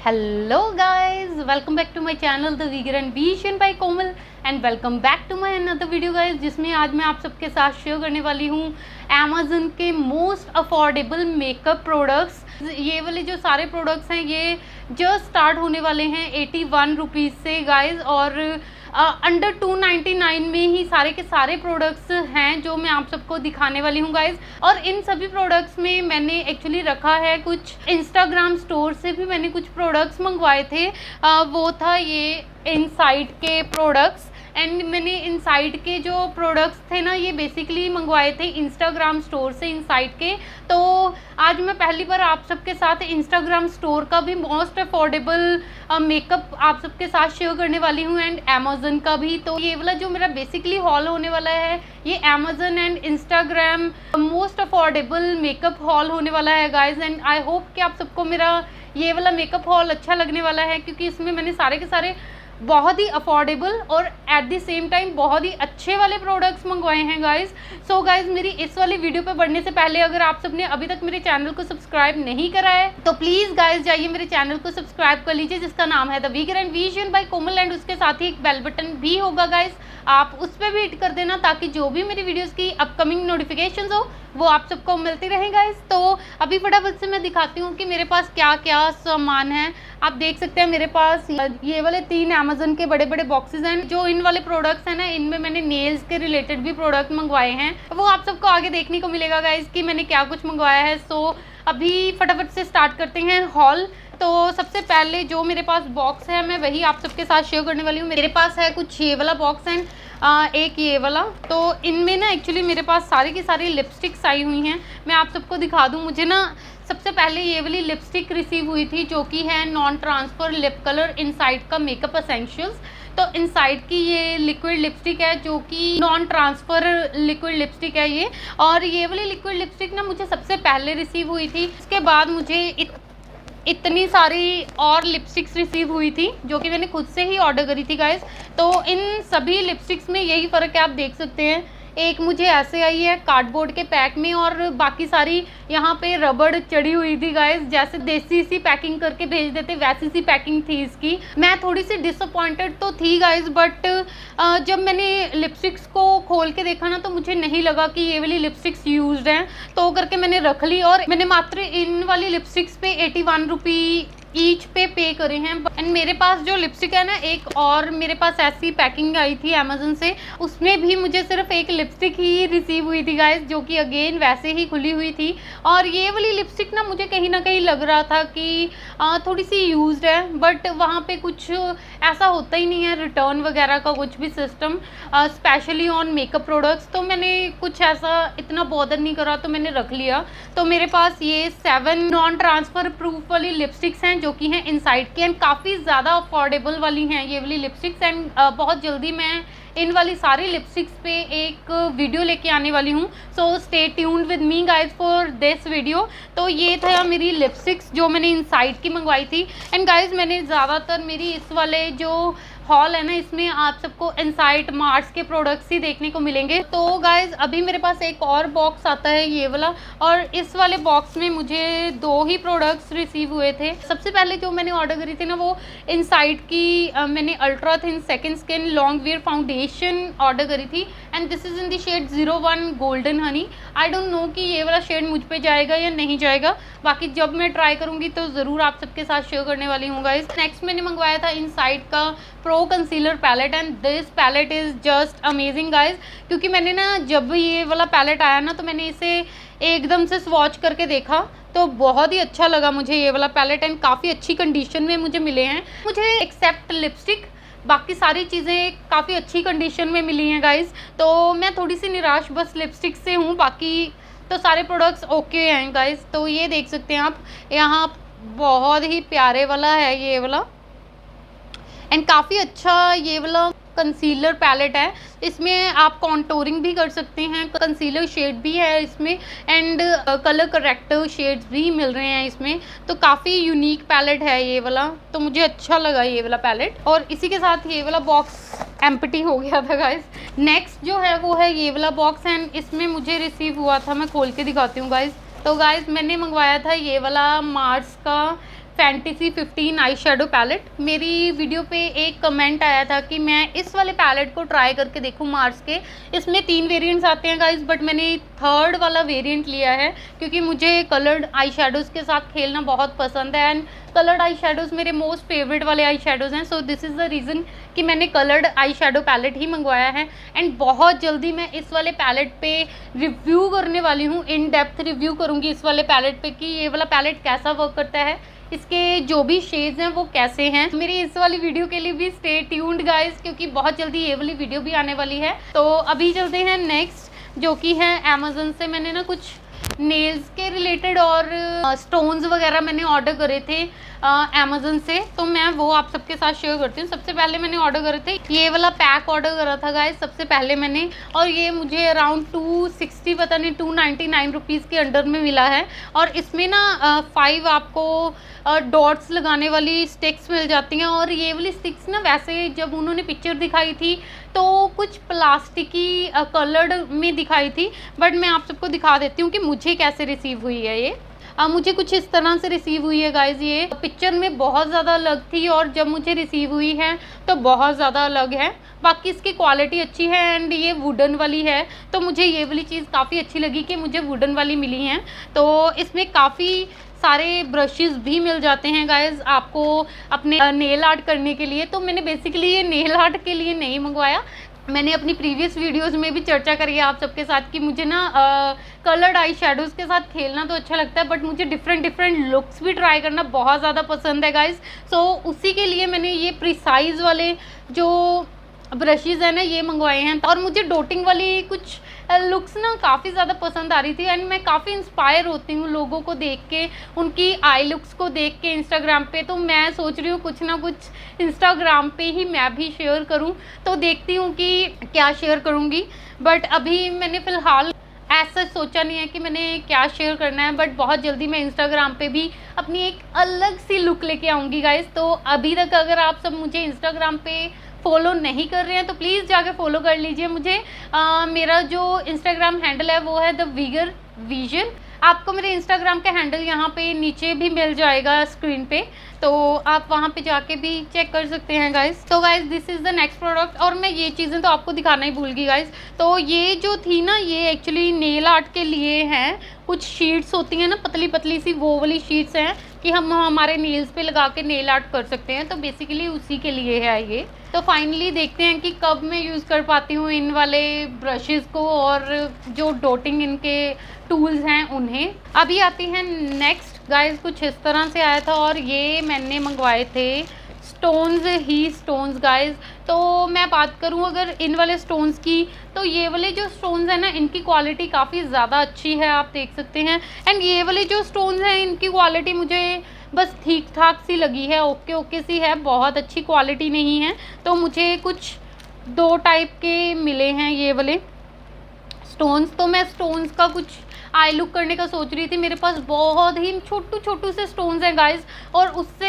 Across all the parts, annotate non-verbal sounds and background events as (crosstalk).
hello, guys. Welcome back to my channel, the vegan and vision by komal. And welcome back to my another video guys जिसमें आज मैं आप सबके साथ share करने वाली हूँ अमेजन के मोस्ट अफोर्डेबल मेकअप प्रोडक्ट्स ये वाले जो सारे प्रोडक्ट्स हैं, ये जस्ट स्टार्ट होने वाले हैं एटी वन रुपीज़ से गाइज़ और अंडर टू नाइन्टी नाइन में ही सारे के सारे प्रोडक्ट्स हैं जो मैं आप सबको दिखाने वाली हूँ गाइज़ और इन सभी प्रोडक्ट्स में मैंने एक्चुअली रखा है कुछ इंस्टाग्राम स्टोर से भी मैंने कुछ प्रोडक्ट्स मंगवाए थे। आ, वो था ये इनसाइड के प्रोडक्ट्स एंड मैंने इनसाइड के जो प्रोडक्ट्स थे ना, ये बेसिकली मंगवाए थे इंस्टाग्राम स्टोर से इनसाइड के। तो आज मैं पहली बार आप सबके साथ इंस्टाग्राम स्टोर का भी मोस्ट अफोर्डेबल मेकअप आप सबके साथ शेयर करने वाली हूँ एंड अमेजन का भी। तो ये वाला जो मेरा बेसिकली हॉल होने वाला है, ये Amazon and Instagram most affordable makeup haul होने वाला है गाइज़ एंड आई होप कि आप सबको मेरा ये वाला मेकअप हॉल अच्छा लगने वाला है, क्योंकि इसमें मैंने सारे के सारे बहुत ही अफोर्डेबल और एट द सेम टाइम बहुत ही अच्छे वाले प्रोडक्ट्स मंगवाए हैं गाइज़ सो गाइज़ मेरी इस वाली वीडियो पे बढ़ने से पहले अगर आप सबने अभी तक मेरे चैनल को सब्सक्राइब नहीं करा है तो प्लीज़ गाइज़ जाइए मेरे चैनल को सब्सक्राइब कर लीजिए, जिसका नाम है the weaker and vision by Komal and उसके साथ ही एक बेल बटन भी होगा गाइज़ आप उस पर भी हिट कर देना ताकि जो भी मेरी वीडियोज़ की अपकमिंग नोटिफिकेशन हो वो आप सबको मिलती रहेगा इस तो अभी फटाफट से मैं दिखाती हूँ कि मेरे पास क्या क्या सामान है। आप देख सकते हैं मेरे पास ये वाले तीन अमेजोन के बड़े बड़े बॉक्सेस हैं। जो इन वाले प्रोडक्ट्स हैं ना, इनमें मैंने नेल्स के रिलेटेड भी प्रोडक्ट मंगवाए हैं। वो आप सबको आगे देखने को मिलेगा गाइज़ कि मैंने क्या कुछ मंगवाया है। सो अभी फटाफट से स्टार्ट करते हैं हॉल तो सबसे पहले जो मेरे पास बॉक्स है, मैं वही आप सबके साथ शेयर करने वाली हूँ। मेरे पास है कुछ ये वाला बॉक्स एंड एक ये वाला। तो इनमें ना एक्चुअली मेरे पास सारी की सारी लिपस्टिक्स आई हुई हैं। मैं आप सबको दिखा दूँ मुझे ना सबसे पहले ये वाली लिपस्टिक रिसीव हुई थी जो कि है non transfer lip colour Insight का मेकअप असेंशियल्स तो इनसाइड की ये लिक्विड लिपस्टिक है जो कि नॉन ट्रांसफ़र लिक्विड लिपस्टिक है ये। और ये वाली लिक्विड लिपस्टिक ना मुझे सबसे पहले रिसीव हुई थी। इसके बाद मुझे इत, इतनी सारी और लिपस्टिक्स रिसीव हुई थी, जो कि मैंने खुद से ही ऑर्डर करी थी गाइस तो इन सभी लिपस्टिक्स में यही फ़र्क है, आप देख सकते हैं। एक मुझे ऐसे आई है कार्डबोर्ड के पैक में और बाकी सारी यहाँ पे रबड़ चढ़ी हुई थी गाइस जैसे देसी सी पैकिंग करके भेज देते, वैसी सी पैकिंग थी इसकी। मैं थोड़ी सी डिसअपॉइंटेड तो थी गाइस बट जब मैंने लिपस्टिक्स को खोल के देखा ना तो मुझे नहीं लगा कि ये वाली लिपस्टिक्स यूज़ हैं। तो करके मैंने रख ली और मैंने मात्र इन वाली लिपस्टिक्स पे एटी वन रुपी ईच पे पे करे हैं एंड मेरे पास जो लिपस्टिक है ना एक और मेरे पास ऐसी पैकिंग आई थी अमेजोन से उसमें भी मुझे सिर्फ़ एक लिपस्टिक ही रिसीव हुई थी गाइज़ जो कि अगेन वैसे ही खुली हुई थी। और ये वाली लिपस्टिक ना मुझे कहीं ना कहीं लग रहा था कि आ, थोड़ी सी यूज़ है बट वहाँ पे कुछ ऐसा होता ही नहीं है रिटर्न वगैरह का कुछ भी system specially on makeup products तो मैंने कुछ ऐसा इतना बॉदर नहीं करा तो मैंने रख लिया। तो मेरे पास ये सेवन नॉन ट्रांसफ़र प्रूफ वाली लिपस्टिक्स हैं जो कि हैं इनसाइड की एंड काफ़ी ज़्यादा अफोर्डेबल वाली हैं ये वाली लिपस्टिक्स एंड बहुत जल्दी मैं इन वाली सारी लिपस्टिक्स पे एक वीडियो लेके आने वाली हूँ। So stay tuned with me guys for this video तो ये था मेरी लिपस्टिक्स जो मैंने इनसाइड की मंगवाई थी। एंड गाइज़ मैंने ज़्यादातर मेरी इस वाले जो हॉल है ना इसमें आप सबको इनसाइट मार्स के प्रोडक्ट्स ही देखने को मिलेंगे। तो गाइज़ अभी मेरे पास एक और बॉक्स आता है ये वाला। और इस वाले बॉक्स में मुझे दो ही प्रोडक्ट्स रिसीव हुए थे। सबसे पहले जो मैंने ऑर्डर करी थी ना वो इनसाइट की आ, मैंने ultra thin second skin long wear foundation order करी थी। And this is in the shade zero one golden honey I don't know कि ये वाला शेड मुझ पर जाएगा या नहीं जाएगा। बाकी जब मैं ट्राई करूँगी तो ज़रूर आप सबके साथ शेयर करने वाली हूँ गाइज़ नेक्स्ट मैंने मंगवाया था इनसाइट का pro concealer palette and this palette is just amazing guys क्योंकि मैंने ना जब ये वाला पैलेट आया ना तो मैंने इसे एकदम से स्वॉच करके देखा। तो बहुत ही अच्छा लगा मुझे ये वाला पैलेट एंड काफ़ी अच्छी कंडीशन में मुझे मिले हैं। मुझे एक्सेप्ट लिपस्टिक बाकी सारी चीज़ें काफ़ी अच्छी कंडीशन में मिली हैं गाइज़ तो मैं थोड़ी सी निराश, बस लिपस्टिक से हूँ, बाकी तो सारे प्रोडक्ट्स ओके हैं गाइज़ तो ये देख सकते हैं आप, यहाँ बहुत ही प्यारे वाला है ये वाला। एंड काफ़ी अच्छा ये वाला कंसीलर पैलेट है। इसमें आप कॉन्टोरिंग भी कर सकते हैं कंसीलर शेड भी है इसमें एंड कलर करेक्टर शेड्स भी मिल रहे हैं इसमें। तो काफ़ी यूनिक पैलेट है ये वाला। तो मुझे अच्छा लगा ये वाला पैलेट और इसी के साथ ये वाला बॉक्स एम्पटी हो गया था गाइज़ नेक्स्ट जो है, वो है ये वाला बॉक्स एंड इसमें मुझे रिसीव हुआ था। मैं खोल के दिखाती हूँ गाइज़ तो गाइज़ मैंने मंगवाया था ये वाला मार्स का फैंटेसी 15 आई शेडो पैलेट। मेरी वीडियो पे एक कमेंट आया था कि मैं इस वाले पैलेट को ट्राई करके देखूँ मार्स के। इसमें तीन वेरिएंट्स आते हैं गाइज़ बट मैंने थर्ड वाला वेरिएंट लिया है क्योंकि मुझे कलर्ड आई शेडोज़ के साथ खेलना बहुत पसंद है। एंड कलर्ड आई शेडोज़ मेरे मोस्ट फेवरेट वाले आई शेडोज़ हैं। So this is the reason कि मैंने कलर्ड आई शेडो पैलेट ही मंगवाया है। एंड बहुत जल्दी मैं इस वाले पैलेट पे रिव्यू करने वाली हूँ। इन डेप्थ रिव्यू करूँगी इस वाले पैलेट पे कि ये वाला पैलेट कैसा वर्क करता है। इसके जो भी शेड्स हैं, वो कैसे हैं? मेरी इस वाली वीडियो के लिए भी स्टे ट्यून्ड गाइस क्योंकि बहुत जल्दी ये वाली वीडियो भी आने वाली है। तो अभी चलते हैं नेक्स्ट जो कि है अमेजोन से। मैंने ना कुछ नेल्स के रिलेटेड और स्टोन्स वगैरह मैंने ऑर्डर करे थे अमेजोन से। तो मैं वो आप सबके साथ शेयर करती हूँ। सबसे पहले मैंने ऑर्डर करे थे, ये वाला पैक ऑर्डर करा था गाइस सबसे पहले मैंने, और ये मुझे अराउंड टू सिक्सटी पता नहीं टू नाइन्टी नाइन रुपीज़ के अंडर में मिला है। और इसमें ना फाइव आपको डॉट्स लगाने वाली स्टिक्स मिल जाती हैं। और ये वाली स्टिक्स ना, वैसे जब उन्होंने पिक्चर दिखाई थी तो कुछ प्लास्टिकी कलर्ड में दिखाई थी, बट मैं आप सबको दिखा देती हूँ कि मुझे कैसे रिसीव हुई है ये। अब मुझे कुछ इस तरह से रिसीव हुई है गाइज़ ये पिक्चर में बहुत ज़्यादा अलग थी और जब मुझे रिसीव हुई है तो बहुत ज़्यादा अलग है। बाकी इसकी क्वालिटी अच्छी है एंड ये वुडन वाली है तो मुझे ये वाली चीज़ काफ़ी अच्छी लगी कि मुझे वुडन वाली मिली है। तो इसमें काफ़ी सारे ब्रशेस भी मिल जाते हैं गाइज़ आपको अपने नेल आर्ट करने के लिए तो मैंने बेसिकली ये नेल आर्ट के लिए नहीं मंगवाया। मैंने अपनी प्रीवियस वीडियोस में भी चर्चा करी है आप सबके साथ कि मुझे ना कलर्ड आई शेडोज़ के साथ खेलना तो अच्छा लगता है बट मुझे डिफरेंट डिफरेंट लुक्स भी ट्राई करना बहुत ज़्यादा पसंद है गाइज़ सो so, उसी के लिए मैंने ये प्रिसाइज वाले जो ब्रशेज़ है ना, ये मंगवाए हैं। और मुझे डोटिंग वाली कुछ लुक्स ना काफ़ी ज़्यादा पसंद आ रही थी एंड मैं काफ़ी इंस्पायर होती हूँ लोगों को देख के, उनकी आई लुक्स को देख के इंस्टाग्राम पे। तो मैं सोच रही हूँ कुछ ना कुछ इंस्टाग्राम पे ही मैं भी शेयर करूँ। तो देखती हूँ कि क्या शेयर करूँगी। बट अभी मैंने फ़िलहाल ऐसा सोचा नहीं है कि मैंने क्या शेयर करना है। बट बहुत जल्दी मैं इंस्टाग्राम पे भी अपनी एक अलग सी लुक लेके आऊँगी गाइज़ तो अभी तक अगर आप सब मुझे इंस्टाग्राम पे फॉलो नहीं कर रहे हैं तो प्लीज़ जाके फॉलो कर लीजिए मुझे। आ, मेरा जो इंस्टाग्राम हैंडल है वो है द वीगर विजन आपको मेरे इंस्टाग्राम का हैंडल यहाँ पे नीचे भी मिल जाएगा स्क्रीन पे तो आप वहाँ पे जाके भी चेक कर सकते हैं गाइज़ तो guys this is the next product और मैं ये चीज़ें तो आपको दिखाना ही भूल गई गाइज़ तो ये जो थी ना ये एक्चुअली नेल आर्ट के लिए हैं। कुछ शीट्स होती हैं ना पतली पतली सी वो वाली शीट्स हैं कि हम हमारे नेल्स पे लगा के नेल आर्ट कर सकते हैं। तो बेसिकली उसी के लिए है ये। तो फाइनली देखते हैं कि कब मैं यूज़ कर पाती हूँ इन वाले ब्रशेज़ को और जो डोटिंग इनके टूल्स हैं उन्हें। अभी आती हैं नेक्स्ट गाइस कुछ इस तरह से आया था और ये मैंने मंगवाए थे। स्टोन्स ही स्टोन्स गाइस तो मैं बात करूँ अगर इन वाले स्टोन्स की तो ये वाले जो स्टोन्स हैं ना, इनकी क्वालिटी काफ़ी ज़्यादा अच्छी है, आप देख सकते हैं। एंड ये वाले जो स्टोन्स हैं, इनकी क्वालिटी मुझे बस ठीक ठाक सी लगी है ओके ओके सी है, बहुत अच्छी क्वालिटी नहीं है। तो मुझे कुछ दो टाइप के मिले हैं ये वाले। स्टोन्स तो मैं स्टोन्स का कुछ आई लुक करने का सोच रही थी। मेरे पास बहुत ही छोटू छोटू से स्टोन्स हैं गाइस और उससे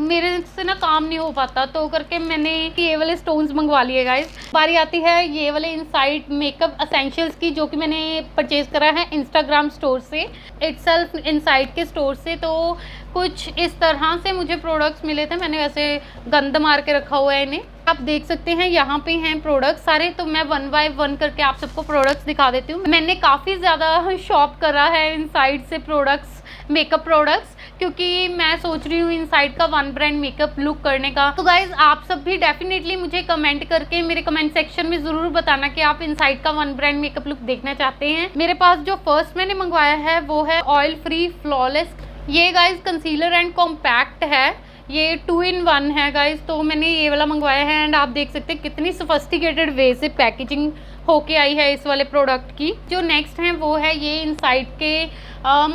मेरे से ना काम नहीं हो पाता। तो करके मैंने ये वाले स्टोन्स मंगवा लिए गाइस बारी आती है ये वाले इनसाइड मेकअप असेंशियल्स की, जो कि मैंने परचेज करा है इंस्टाग्राम स्टोर से। इट्सल्फ इनसाइड के स्टोर से। तो कुछ इस तरह से मुझे प्रोडक्ट्स मिले थे। मैंने वैसे गंद मार के रखा हुआ है इन्हें। आप देख सकते हैं, यहाँ पे हैं प्रोडक्ट सारे। तो मैं वन बाय वन करके आप सबको प्रोडक्ट्स दिखा देती हूँ। मैंने काफ़ी ज़्यादा शॉप (laughs) करा है इन साइड से प्रोडक्ट्स मेकअप प्रोडक्ट्स क्योंकि मैं सोच रही हूँ इन साइड का वन ब्रांड मेकअप लुक करने का। तो गाइज़ आप सब भी डेफिनेटली मुझे कमेंट करके मेरे कमेंट सेक्शन में ज़रूर बताना कि आप इन साइड का वन ब्रांड मेकअप लुक देखना चाहते हैं। मेरे पास जो फ़र्स्ट मैंने मंगवाया है, वो है ऑयल फ्री फ्लॉलेस ये गाइज़ कंसीलर एंड कॉम्पैक्ट है। ये टू इन वन है गाइज़ तो मैंने ये वाला मंगवाया है एंड आप देख सकते हैं कितनी सोफस्टिकेटेड वे से पैकेजिंग होके आई है इस वाले प्रोडक्ट की। जो नेक्स्ट है वो है ये इनसाइड के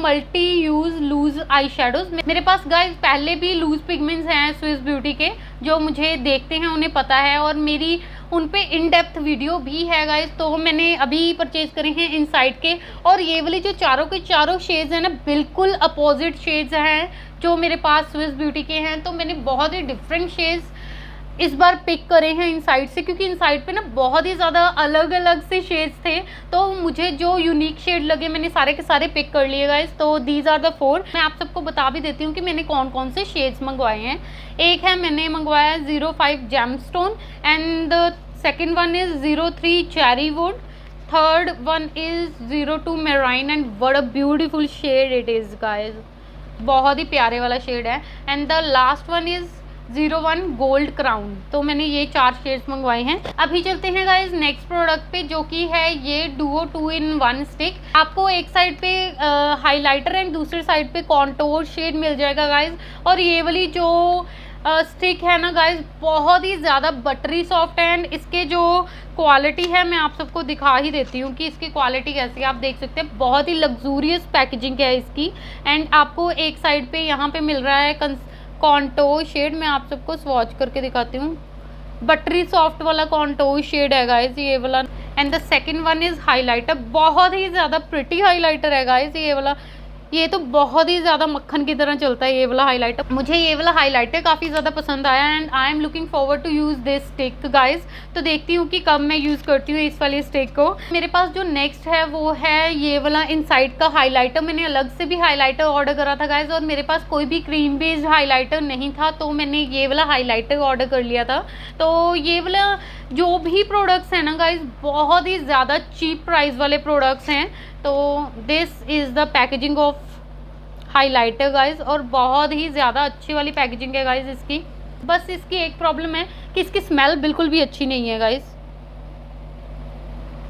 multi use loose eye shadows मेरे पास गाइज़ पहले भी लूज पिगमेंट्स हैं स्विस ब्यूटी के, जो मुझे देखते हैं, उन्हें पता है और मेरी उन पर इन डेप्थ वीडियो भी है गाइज़ तो मैंने अभी परचेज करे हैं इन के और ये वाले जो चारों के चारों शेड्स हैं ना, बिल्कुल अपोजिट शेड्स हैं, जो मेरे पास स्विस ब्यूटी के हैं. तो मैंने बहुत ही डिफरेंट शेड्स इस बार पिक करे हैं इन साइड से, क्योंकि इन साइड पे ना बहुत ही ज़्यादा अलग अलग से शेड्स थे। तो मुझे जो यूनिक शेड लगे, मैंने सारे के सारे पिक कर लिए गाइस तो दीज आर द फोर मैं आप सबको बता भी देती हूँ कि मैंने कौन कौन से शेड्स मंगवाए हैं। एक है मैंने मंगवाया zero five gemstone and second one is zero three cherry wood third one is zero two marine and what a beautiful shade it is guys बहुत ही प्यारे वाला शेड है। And the last one is zero one gold crown. तो मैंने ये चार shades मंगवाए हैं। अभी चलते हैं गाइज़ नेक्स्ट प्रोडक्ट पे, जो कि है ये duo two in one stick आपको एक साइड पे हाइलाइटर एंड दूसरे साइड पे कॉन्टोर शेड मिल जाएगा गाइज़ और ये वाली जो स्टिक है ना गाइज़ बहुत ही ज़्यादा बटरी सॉफ्ट एंड इसके जो क्वालिटी है, मैं आप सबको दिखा ही देती हूँ कि इसकी क्वालिटी कैसी है। आप देख सकते हैं, बहुत ही लग्जूरियस पैकेजिंग है इसकी। एंड आपको एक साइड पे यहाँ पे मिल रहा है कॉन्टो शेड मैं आप सबको स्वॉच करके दिखाती हूँ। बटरी सॉफ्ट वाला कॉन्टो शेड है गाइज़ ये वाला। And the second one is highlighter बहुत ही ज़्यादा प्रिटी हाईलाइटर है गाइज़ ये वाला। ये तो बहुत ही ज़्यादा मक्खन की तरह चलता है ये वाला हाईलाइटर मुझे ये वाला हाईलाइटर काफ़ी ज़्यादा पसंद आया and I am looking forward to use this stick guys तो देखती हूँ कि कब मैं यूज़ करती हूँ इस वाली स्टिक को। मेरे पास जो नेक्स्ट है, वो है ये वाला इनसाइड का हाईलाइटर मैंने अलग से भी हाईलाइटर ऑर्डर करा था गाइज़ और मेरे पास कोई भी क्रीम बेस्ड हाईलाइटर नहीं था तो मैंने ये वाला हाईलाइटर ऑर्डर कर लिया था। तो ये वाला जो भी प्रोडक्ट्स हैं ना गाइज़ बहुत ही ज़्यादा चीप प्राइस वाले प्रोडक्ट्स हैं। तो this is the packaging of highlighter guys और बहुत ही ज़्यादा अच्छी वाली पैकेजिंग है गाइज़ इसकी। बस इसकी एक प्रॉब्लम है कि इसकी स्मेल बिल्कुल भी अच्छी नहीं है guys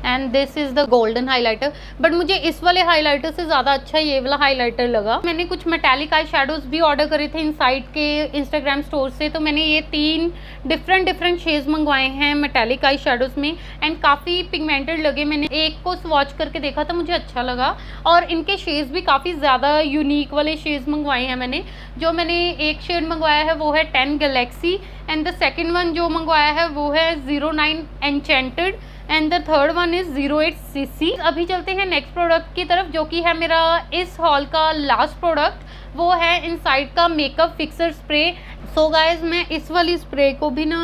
and this is the golden highlighter but मुझे इस वाले हाईलाइटर से ज़्यादा अच्छा ये वाला हाईलाइटर लगा। मैंने कुछ मेटालिक आई शेडोज भी ऑर्डर करे थे इन के इंस्टाग्राम स्टोर से तो मैंने ये तीन डिफरेंट डिफरेंट शेड्स मंगवाए हैं मेटेलिक आई शेडोज में एंड काफ़ी पिगमेंटेड लगे। मैंने एक को स्वॉच करके देखा था मुझे अच्छा लगा। और इनके शेड्स भी काफ़ी ज़्यादा यूनिक वाले शेड्स मंगवाए हैं मैंने। जो मैंने एक शेड मंगवाया है, वो है ten galaxy and the second one जो मंगवाया है वो है zero nine enchanted and the third one is zero eight C C अभी चलते हैं नेक्स्ट प्रोडक्ट की तरफ़, जो कि है मेरा इस हॉल का लास्ट प्रोडक्ट वो है इनसाइड का makeup fixer spray so guys मैं इस वाली स्प्रे को भी ना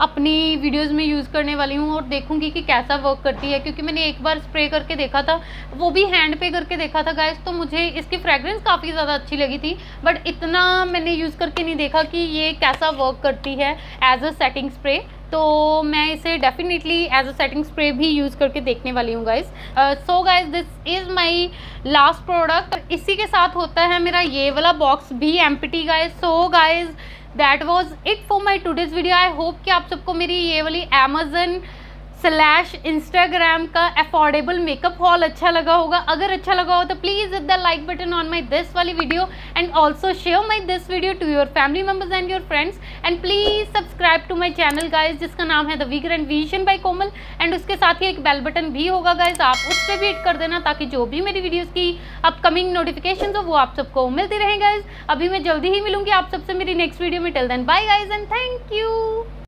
अपनी वीडियोस में यूज़ करने वाली हूँ और देखूँगी कि कैसा वर्क करती है, क्योंकि मैंने एक बार स्प्रे करके देखा था, वो भी हैंड पे करके देखा था गाइस तो मुझे इसकी फ्रेगरेंस काफ़ी ज़्यादा अच्छी लगी थी बट इतना मैंने यूज़ करके नहीं देखा कि ये कैसा वर्क करती है एज अ सेटिंग स्प्रे तो मैं इसे definitely as a setting spray भी यूज़ करके देखने वाली हूँ guys so guys this is my last product इसी के साथ होता है मेरा ये वाला बॉक्स भी empty guys so guys that was it for my today's video I hope कि आप सबको मेरी ये वाली अमेजन स्लैश इंस्टाग्राम का अफोर्डेबल मेकअप हॉल अच्छा लगा होगा। अगर अच्छा लगा हो तो please hit the like button on my this वाली video and also share my this video to your family members and your friends and please subscribe to my channel guys जिसका नाम है the weaker end vision by Komal and उसके साथ ही एक bell button भी होगा guys आप उस पर भी हिट कर देना ताकि जो भी मेरी वीडियोज़ की अपकमिंग नोटिफिकेशन हो, वो आप सबको मिलती रहें गाइज़ अभी मैं जल्दी ही मिलूँगी आप सबसे मेरी नेक्स्ट वीडियो में। Till then bye guys and thank you